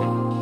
Bible.